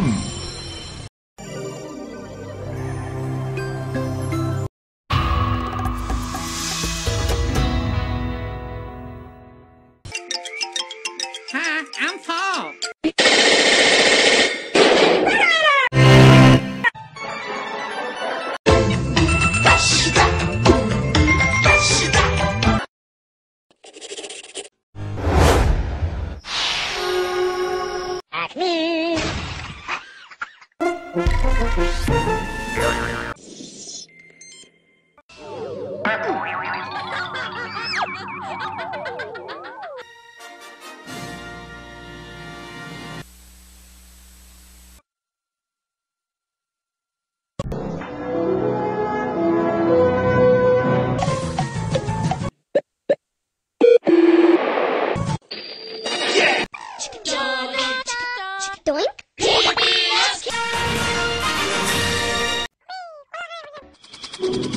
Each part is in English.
Hi, I'm Paul. Doink. Okay.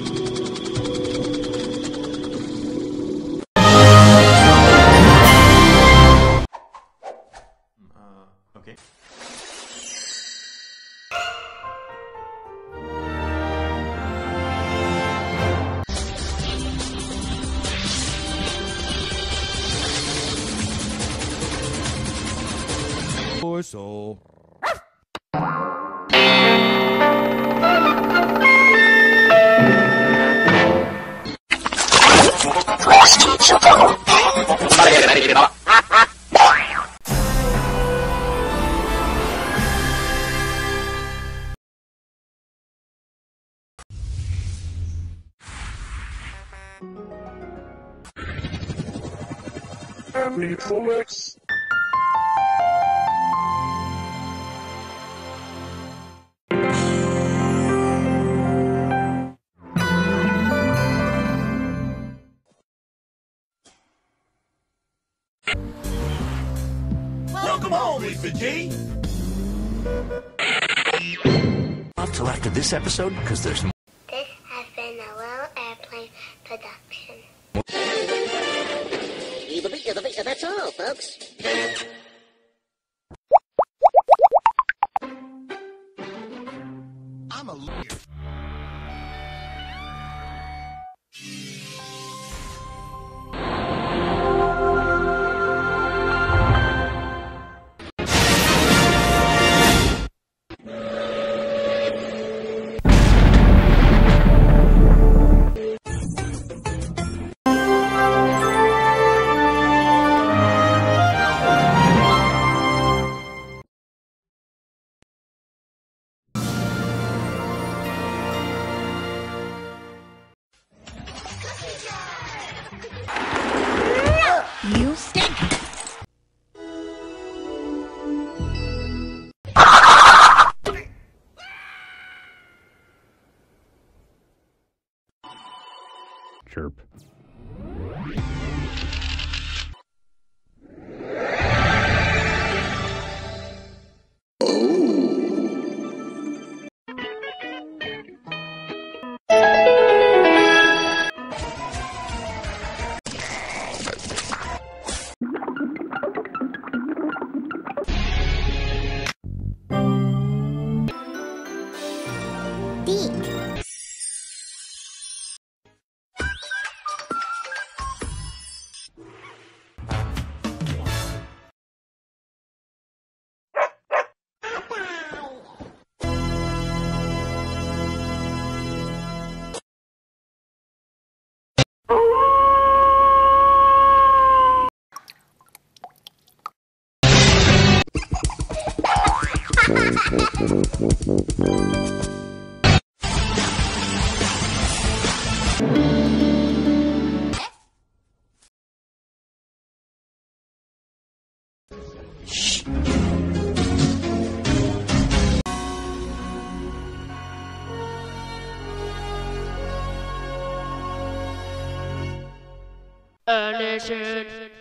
Metrolex Welcome home, Lisa G. Not till after this episode, because there's more. This has been a Little Airplane production. That's all, folks. Chirp. Nation.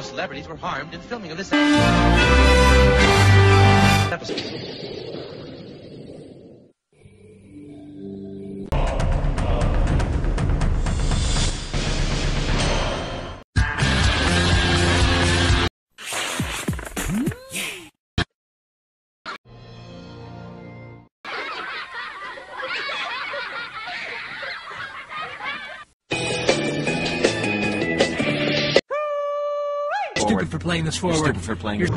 Celebrities were harmed in filming of this episode. Stupid for playing this forward. Stupid for playing.